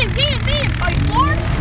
Beat him, beat him, beat him!